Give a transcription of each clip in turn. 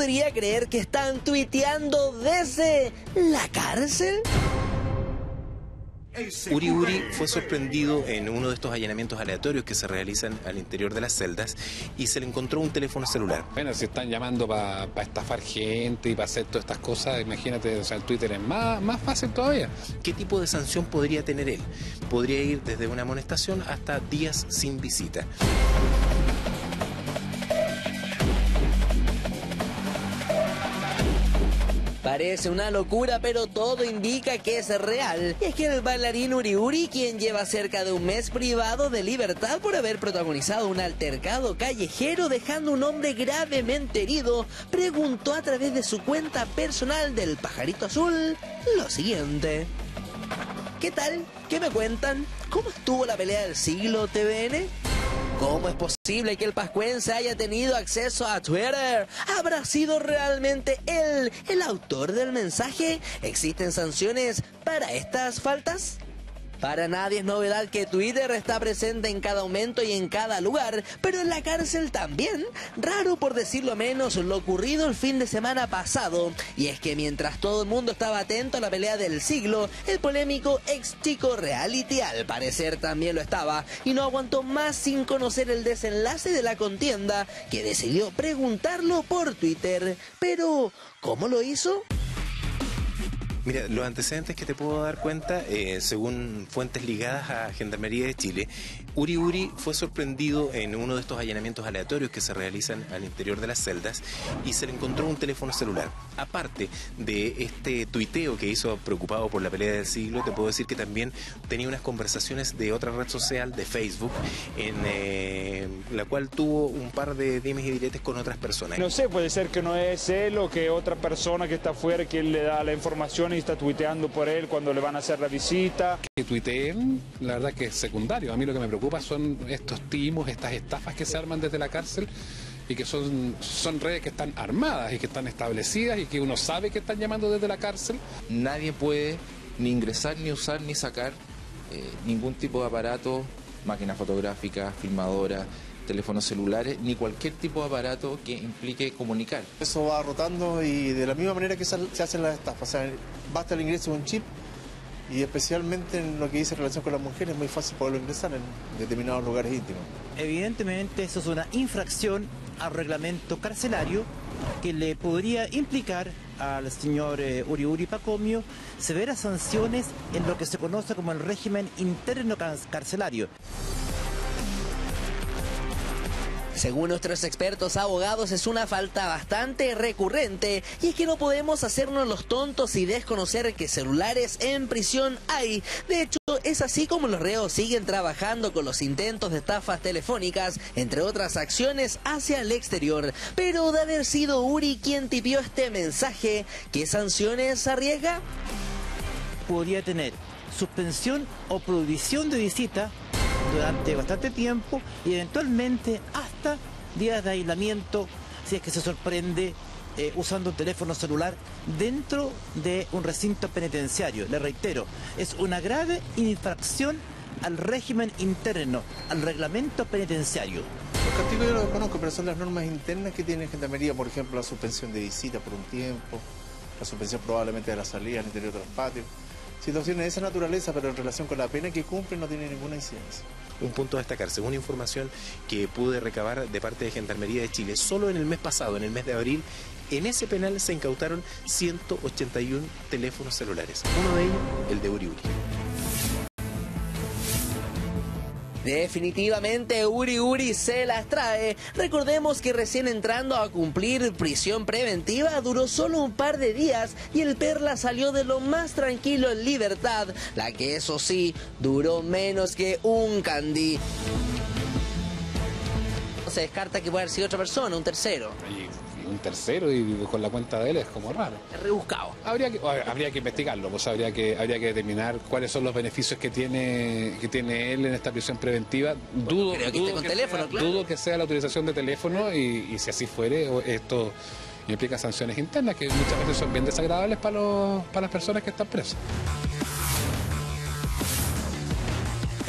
podría creer que están tuiteando desde la cárcel? Uri Uri fue sorprendido en uno de estos allanamientos aleatorios que se realizan al interior de las celdas y se le encontró un teléfono celular. Bueno, si están llamando para estafar gente y para hacer todas estas cosas, imagínate, o sea, el Twitter es más, más fácil todavía. ¿Qué tipo de sanción podría tener él? Podría ir desde una amonestación hasta días sin visita. Parece una locura, pero todo indica que es real. Y es que el bailarín Uri Uri, quien lleva cerca de un mes privado de libertad por haber protagonizado un altercado callejero dejando un hombre gravemente herido, preguntó a través de su cuenta personal del pajarito azul lo siguiente. ¿Qué tal? ¿Qué me cuentan? ¿Cómo estuvo la pelea del siglo TVN? ¿Cómo es posible que el pascuense haya tenido acceso a Twitter? ¿Habrá sido realmente él el autor del mensaje? ¿Existen sanciones para estas faltas? Para nadie es novedad que Twitter está presente en cada aumento y en cada lugar, pero en la cárcel también. Raro por decirlo menos lo ocurrido el fin de semana pasado. Y es que mientras todo el mundo estaba atento a la pelea del siglo, el polémico ex chico reality al parecer también lo estaba y no aguantó más sin conocer el desenlace de la contienda que decidió preguntarlo por Twitter. Pero, ¿cómo lo hizo? Mira, los antecedentes que te puedo dar cuenta, eh, según fuentes ligadas a Gendarmería de Chile, Uri Uri fue sorprendido en uno de estos allanamientos aleatorios que se realizan al interior de las celdas y se le encontró un teléfono celular. Aparte de este tuiteo que hizo preocupado por la pelea del siglo, te puedo decir que también tenía unas conversaciones de otra red social, de Facebook, en eh, la cual tuvo un par de dimes y diretes con otras personas. No sé, puede ser que no es él o que otra persona que está afuera quien le da la información está tuiteando por él cuando le van a hacer la visita. Que tuiteen, la verdad que es secundario. A mí lo que me preocupa son estos timos, estas estafas que se arman desde la cárcel y que son, son redes que están armadas y que están establecidas y que uno sabe que están llamando desde la cárcel. Nadie puede ni ingresar, ni usar, ni sacar eh, ningún tipo de aparato, máquina fotográfica, filmadora, teléfonos celulares, ni cualquier tipo de aparato que implique comunicar. Eso va rotando y de la misma manera que se hacen las estafas. O sea, basta el ingreso de un chip y especialmente en lo que dice relación con las mujeres es muy fácil poderlo ingresar en determinados lugares íntimos. Evidentemente eso es una infracción al reglamento carcelario que le podría implicar al señor eh, Uri Uri Pacomio severas sanciones en lo que se conoce como el régimen interno carcelario. Según nuestros expertos abogados es una falta bastante recurrente y es que no podemos hacernos los tontos y desconocer que celulares en prisión hay. De hecho, es así como los reos siguen trabajando con los intentos de estafas telefónicas, entre otras acciones hacia el exterior. Pero de haber sido Uri quien tipió este mensaje, ¿qué sanciones arriesga? Podría tener suspensión o prohibición de visita durante bastante tiempo y eventualmente días de aislamiento si es que se sorprende eh, usando un teléfono celular dentro de un recinto penitenciario. Le reitero, es una grave infracción al régimen interno, al reglamento penitenciario. Los castigos yo los conozco, pero son las normas internas que tiene Gendarmería, por ejemplo, la suspensión de visita por un tiempo, la suspensión probablemente de la salida al interior de los patios situaciones de esa naturaleza, pero en relación con la pena que cumple no tiene ninguna incidencia. Un punto a destacar, según información que pude recabar de parte de Gendarmería de Chile, solo en el mes pasado, en el mes de abril, en ese penal se incautaron 181 teléfonos celulares. Uno de ellos, el de Uri Definitivamente Uri Uri se las trae. Recordemos que recién entrando a cumplir prisión preventiva duró solo un par de días y el Perla salió de lo más tranquilo en libertad, la que eso sí duró menos que un candy. Se descarta que pueda haber sido otra persona, un tercero un tercero y con la cuenta de él es como raro. Es rebuscado. Habría que, habría que investigarlo, pues habría que, habría que determinar cuáles son los beneficios que tiene, que tiene él en esta prisión preventiva. Dudo, que, dudo, que, teléfono, sea, dudo que sea la utilización de teléfono y, si así fuere, esto implica sanciones internas que muchas veces son bien desagradables para, los, para las personas que están presas.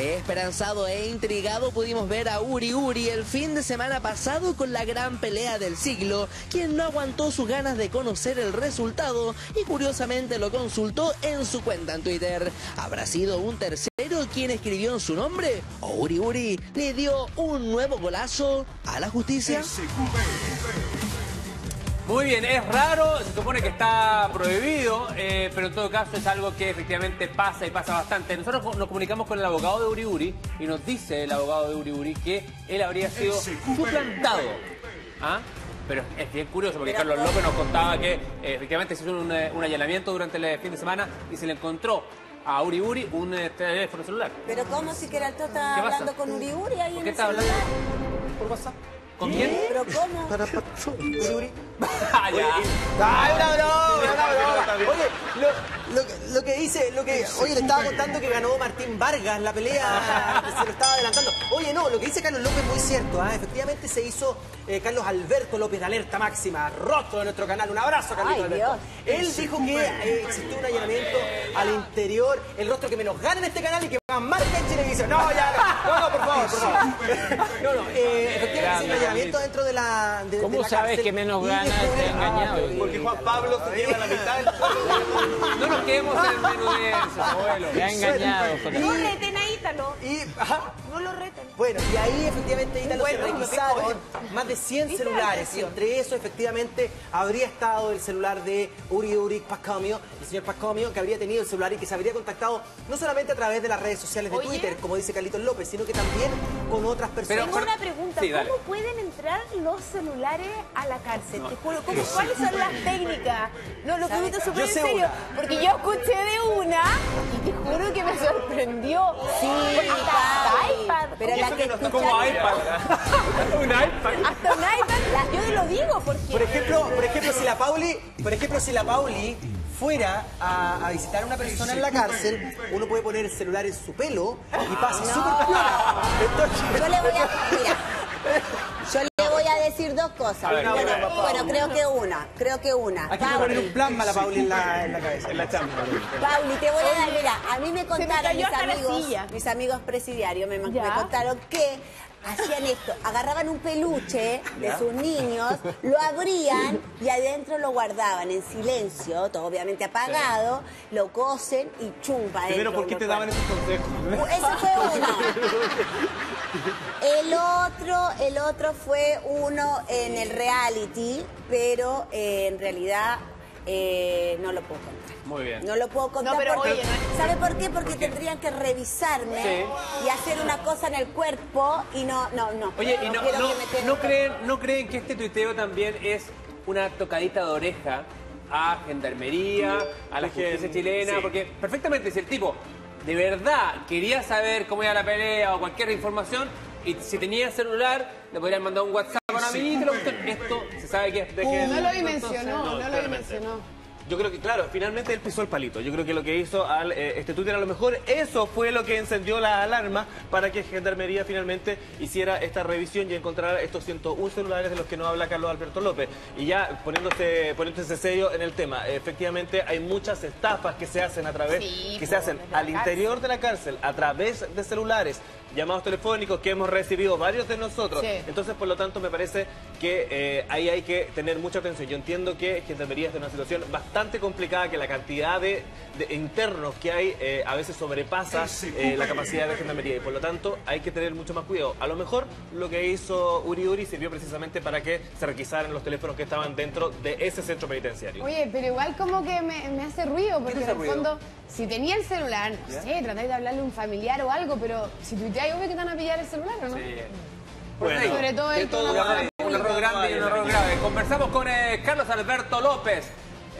Esperanzado e intrigado pudimos ver a Uri Uri el fin de semana pasado con la gran pelea del siglo, quien no aguantó sus ganas de conocer el resultado y curiosamente lo consultó en su cuenta en Twitter. ¿Habrá sido un tercero quien escribió en su nombre? ¿O Uri Uri le dio un nuevo golazo a la justicia? Muy bien, es raro, se supone que está prohibido, eh, pero en todo caso es algo que efectivamente pasa y pasa bastante. Nosotros nos comunicamos con el abogado de Uri Uri y nos dice el abogado de Uri Uri que él habría sido suplantado. ¿Ah? Pero es bien curioso porque Carlos López nos contaba que eh, efectivamente se hizo un, eh, un allanamiento durante el fin de semana y se le encontró a Uri Uri un eh, teléfono celular. Pero ¿cómo si Queraltó está hablando con Uri Uri ahí ¿Por en qué el está hablando celular? por WhatsApp? ¿Con quién? ¿Pero cómo? Ah, ya. ¡Ay, una broma, una broma! Oye, lo, lo, lo que dice, lo que, oye, le estaba contando que ganó Martín Vargas la pelea, se lo estaba adelantando. Oye, no, lo que dice Carlos López es muy cierto, ¿ah? efectivamente se hizo eh, Carlos Alberto López de Alerta Máxima, rostro de nuestro canal. Un abrazo, Carlito Ay, Alberto. Dios. Él dijo que eh, existió un allanamiento al interior, el rostro que menos gana en este canal y que más marca en televisión. No, ya, no, no. No, no, eh, efectivamente sí, un allanamiento dentro de la. De, ¿Cómo de sabes que menos y gana después- está engañado? Porque Juan Pablo se lleva la mitad No nos quedemos en menudencias, abuelo. Te ha engañado, Jorge. No reten a Ítalo. Y, ajá, No lo reten. Bueno, y ahí efectivamente Ítalo se Bueno, requisaron más de 100 ¿Viste la celulares. Y entre eso, efectivamente, habría estado el celular de Uri Uri Pacomio, el señor Pacomio, que habría tenido el celular y que se habría contactado no solamente a través de las redes sociales de Oye. Twitter, como dice Carlitos López, sino que también con otras personas. Tengo una pregunta. Sí, dale. ¿Cómo pueden entrar los celulares a la cárcel? Te juro, ¿cómo- ¿cuáles son las técnicas? No, lo pregunto súper en serio. una. Porque yo escuché de una y te juro que me sorprendió. Sí, iPad. Pero la que Como iPad. un iPad. Hasta un iPad. Yo te lo digo porque... Por ejemplo, por ejemplo, si la Pauli, por ejemplo, si la Pauli fuera a, a visitar a una persona en la cárcel, uno puede poner el celular en su pelo y pasa súper piola. Entonces- Yo le voy a... Mira. A decir dos cosas. ver, bueno, una, Pauli. bueno, creo que una. Creo que una. Aquí Pauli. poner un plasma a la Pauli en la, en la cabeza. En la chamba. Pauli, te voy a dar, mira, a mí me contaron mis amigos, mis amigos presidiarios, me, me contaron que hacían esto, agarraban un peluche de sus niños, lo abrían y adentro lo guardaban en silencio, todo obviamente apagado, lo cosen y chumpa Primero, ¿por qué te daban esos consejos? Ese fue uno. El otro, el otro fue uno en el reality, pero eh, en realidad eh, no lo puedo contar. Muy bien. No lo puedo contar No, pero porque, oye, no ¿sabe por qué? Porque tendrían que revisarme Sí. y hacer una cosa en el cuerpo y no, no, no. Oye, ¿y no, quiero no, no creen, ¿no creen que este tuiteo también es una tocadita de oreja a Gendarmería, a la justicia chilena? sí. Porque perfectamente, si el tipo de verdad quería saber cómo iba la pelea o cualquier información, y si tenía el celular, le podrían mandar un WhatsApp. A mí, esto se sabe que es de que... No lo dimensionó, no, lo dimensionó. Yo creo que, claro, finalmente él pisó el palito. Yo creo que lo que hizo al, eh, este Twitter a lo mejor eso fue lo que encendió la alarma para que Gendarmería finalmente hiciera esta revisión y encontrara estos 101 celulares de los que no habla Carlos Alberto López. Y ya poniéndose, poniéndose serio en el tema, efectivamente hay muchas estafas que se hacen a través, Sí, que se hacen al cárcel. interior de la cárcel, a través de celulares, llamados telefónicos que hemos recibido varios de nosotros. Sí. Entonces, por lo tanto, me parece que eh, ahí hay que tener mucha atención. Yo entiendo que Gendarmería está en una situación bastante complicada, que la cantidad de, de internos que hay eh, a veces sobrepasa eh, la capacidad de Gendarmería y por lo tanto hay que tener mucho más cuidado. A lo mejor lo que hizo Uri Uri sirvió precisamente para que se requisaran los teléfonos que estaban dentro de ese centro penitenciario. Oye, pero igual como que me, me hace ruido, porque en el fondo, si tenía el celular, no sé, tratáis de hablarle a un familiar o algo, pero si tuiteáis, obvio que te van a pillar el celular, ¿o no? Bueno, Sobre todo el tono un error grande y un error grave. Conversamos con eh, Carlos Alberto López,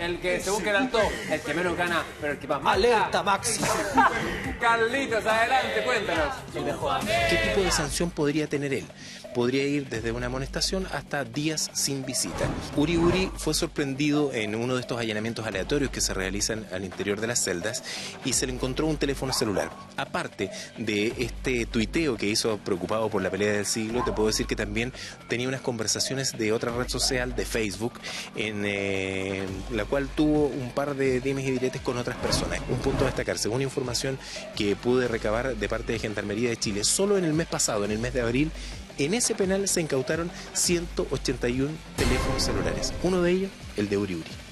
el que según que alto, el que menos gana, pero el que más. Alerta máxima. Carlitos, adelante, cuéntanos. ¿Qué tipo de sanción podría tener él? Podría ir desde una amonestación hasta días sin visita. Uri Uri fue sorprendido en uno de estos allanamientos aleatorios que se realizan al interior de las celdas y se le encontró un teléfono celular. Aparte de este tuiteo que hizo preocupado por la pelea del siglo, te puedo decir que también tenía unas conversaciones de otra red social, de Facebook, en eh, la cual tuvo un par de dimes y diretes con otras personas. Un punto a destacar, según información que pude recabar de parte de Gendarmería de Chile, solo en el mes pasado, en el mes de abril, en ese penal se incautaron 181 teléfonos celulares. Uno de ellos, el de Uri Uri.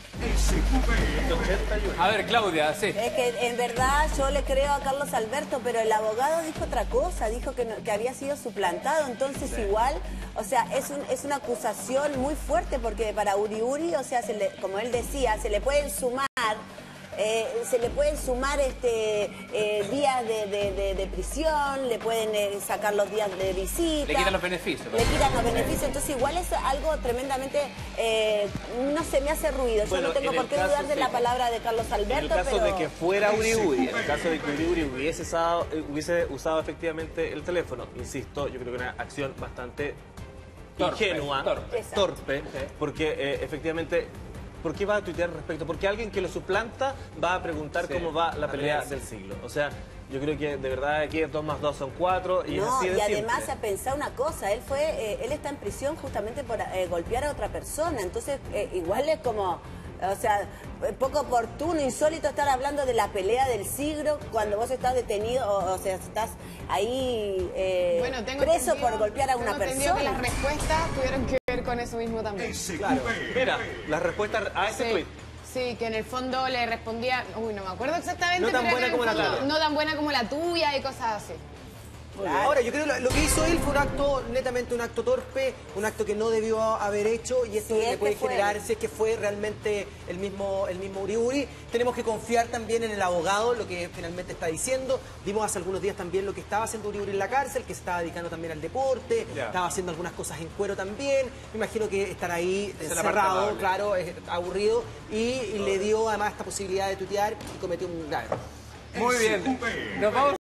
A ver, Claudia, sí. Es que en verdad yo le creo a Carlos Alberto, pero el abogado dijo otra cosa, dijo que, no- que había sido suplantado, entonces igual, o sea, es, un- es una acusación muy fuerte porque para Uri Uri, o sea, se le- como él decía, se le pueden sumar... eh, se le pueden sumar este eh, días de, de- de- de prisión, le pueden eh, sacar los días de visita. Le quitan los beneficios. Le quitan los beneficios, entonces igual es algo tremendamente, eh, no se me hace ruido. Yo Bueno, no tengo en por qué dudar de la palabra de Carlos En el Alberto, caso pero... de que fuera Uri Uri, en el caso de que Uri Uri hubiese usado, hubiese usado efectivamente el teléfono, insisto, yo creo que una acción bastante Torpe, ingenua, torpe. torpe, porque eh, efectivamente, ¿por qué va a tuitear al respecto? Porque alguien que lo suplanta va a preguntar Sí, cómo va la pelea del siglo. O sea, yo creo que de verdad aquí 2 más 2 son 4 y es No, así de y además a pensar una cosa, él fue, eh, él está en prisión justamente por eh, golpear a otra persona, entonces eh, igual es como, o sea, poco oportuno, insólito estar hablando de la pelea del siglo cuando vos estás detenido, o, o sea, estás ahí eh, Bueno, tengo preso por golpear a una tengo persona. que las respuestas tuvieron que con eso mismo también. Claro. Mira, la respuesta a ese Sí. tweet. Sí, que en el fondo le respondía, uy, no me acuerdo exactamente. No tan pero buena en el como la fondo. No tan buena como la tuya y cosas así. Ahora, yo creo que lo, lo que hizo él fue un acto, netamente un acto torpe, un acto que no debió haber hecho y esto Si le es puede generar, si es que fue realmente el mismo, el mismo Uri Uri. Tenemos que confiar también en el abogado, lo que finalmente está diciendo. Vimos hace algunos días también lo que estaba haciendo Uri Uri en la cárcel, que se estaba dedicando también al deporte, estaba haciendo algunas cosas en cuero también. Me imagino que estar ahí cerrado, claro, es aburrido, y, y le dio además esta posibilidad de tutear y cometió un grave. Muy bien. Nos vamos